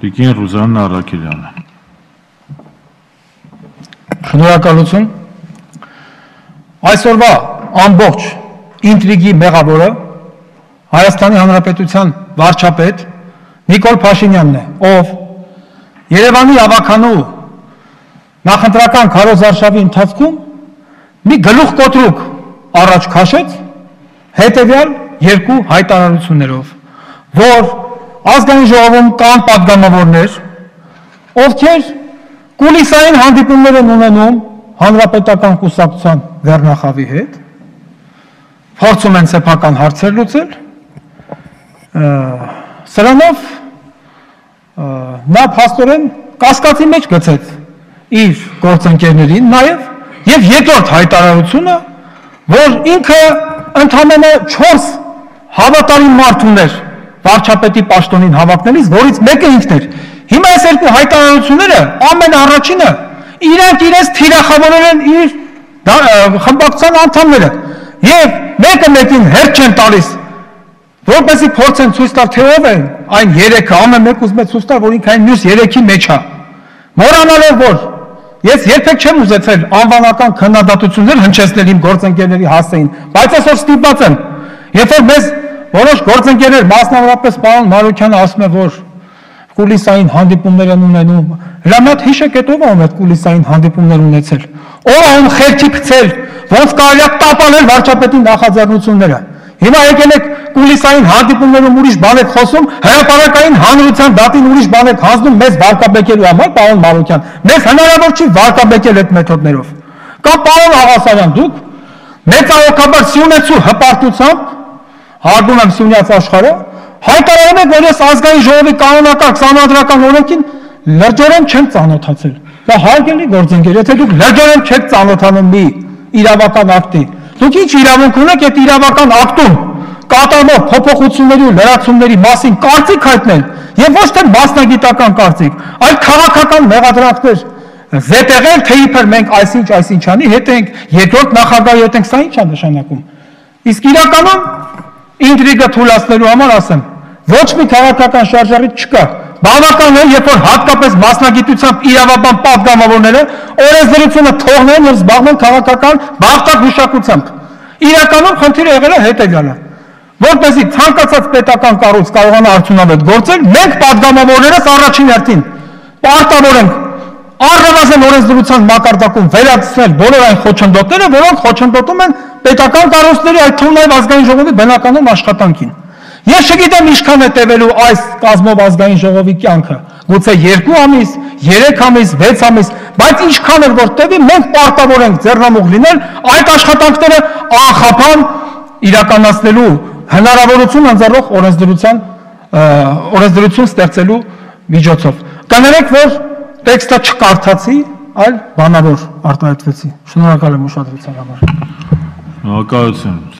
Տիկին Ռուզաննա Արաքելյանը։ Շնորհակալություն։ Այսօրվա ամբողջ ինտրիգի մեղավորը Հայաստանի Հանրապետության վարչապետ Նիկոլ Փաշինյանն է, ով Երևանի ավականու նախընտրական քարոզարշավի ընթացքում մի գլուխ կոտրուկ առաջ քաշեց հետևյալ երկու հայտարարություններով, որ ազգային ժողովում կան падգամավորներ, ովքեր կուլիսային հանդիպումներ են ունենում հանրապետական կուսակցության վերնախավի հետ, փորձում են սեփական հարցեր լուծել։ Սրանով նա փաստորեն կասկածի մեջ գցեց իր գործընկերներին նաև եւ երկրորդ հայտարարությունը, որ ինքը ընդամենը 4 հավատարիմ մարդ ուներ վարչապետի պաշտոնին հավակնելիս, որից մեկը ինքն էր։ Հիմա այս երկու հայտարարությունները ամենաառաջինը իրանք իրենց թիրախավորել են իր խմբակցության անդամները եւ մեկը մեկին հերթ չեն տալիս որպեսի փորձեն ցույց տալ թե ով են այն երեքը ամեն մեկ ուզում է ցույց տալ որ ինքը այն մյուս երեքի մեջ է մոռանալով որ ես երբեք չեմ ուզեցել անվանական քննադատություններ հնչեցնել իմ գործընկերների հասցեին բայց այսօր ստիպված եմ որ մեզ որոշ գործընկերներ մասնավորապես պարոն Մարուկյանը ասում է որ կուլիսային հանդիպումներ են ունենում հրամատ հիշեք այդ ով ում այդ կուլիսային հանդիպումներ ունեցել ով ում խելքի գցել ոնց կարելի է տապալել վարչապետի նախաձեռնությունները Հիմա եկել եք կուլիսային հանդիպումներում ուրիշ բան եք խոսում, հրապարակային հանրության դատին ուրիշ բան եք հանձնում մեզ վարկաբեկելու համար, պարոն Մարուկյան։ Մեզ հնարավոր չի վարկաբեկել այդ մեթոդներով։ Կամ պարոն Աղասարյան, դուք մեծահոգաբար սյունեցու հպարտությամբ հարգում եմ սյունյաց աշխարհը, հայտարարում եք, որ ես ազգային ժողովի կանոնակարգ սանադրական օրենքին լրջորեն չեմ ծանոթացել։ Դա հարգելի գործընկեր, եթե դուք լրջորեն չեք ծանոթանում մի իրավական ակտի, Դուք ինչ իրավունք ունեք այդ իրավական ակտում կատարվող փոփոխությունների ու լրացումների մասին կարծիք հայտնել եւ ոչ թե մասնագիտական կարծիք, այլ քաղաքական մեղադրանքներ զետեղել թե իբր մենք այսինչ այսինչ անի հետ ենք երկրորդ նախագահի հետ ենք սա ի՞նչ է նշանակում իսկ իրականում ինտրիգը թույլատնելու համար ասեմ ոչ մի քաղաքական շարժարիչ չկա բավական է երբ որ հատկապես մասնագիտությամբ իրավաբան պատգամավորները օրենսդրությունը թողնեն եւ զբաղվեն քաղաքական բաղտակ հուշակությամբ իրականում խնդիրը եղել է հետեւյալը որպեսի ցանկացած պետական կառույց կարողանա արդյունավետ գործել մենք պատգամավորներս առաջին հերթին պարտավոր ենք առնվազն օրենսդրության մակարդակում վերացնել բոլոր այն խոչընդոտները, որոնք խոչընդոտում են պետական կառույցների, այդ թվում նաև ազգային ժողովի բնականոն աշխատանքին։ Ես չգիտեմ ինչքան է տևելու այս կազմով ազգային ժողովի կյանքը։ Գուցե 2 ամիս, 3 ամիս, 6 ամիս, բայց ինչքան էլ որ տևի, մենք պարտավոր ենք ձեռնամուխ լինել այդ աշխատանքները անխափան իրականացնելու հնարավորություն ընձեռող օրենսդրության օրենսդրություն ստեղծելու միջոցով։ Կներեք, որ տեքստը չկարդացի, այլ բանավոր արտահայտվեցի։ Շնորհակալ եմ ուշադրության համար։ Շնորհակալություն։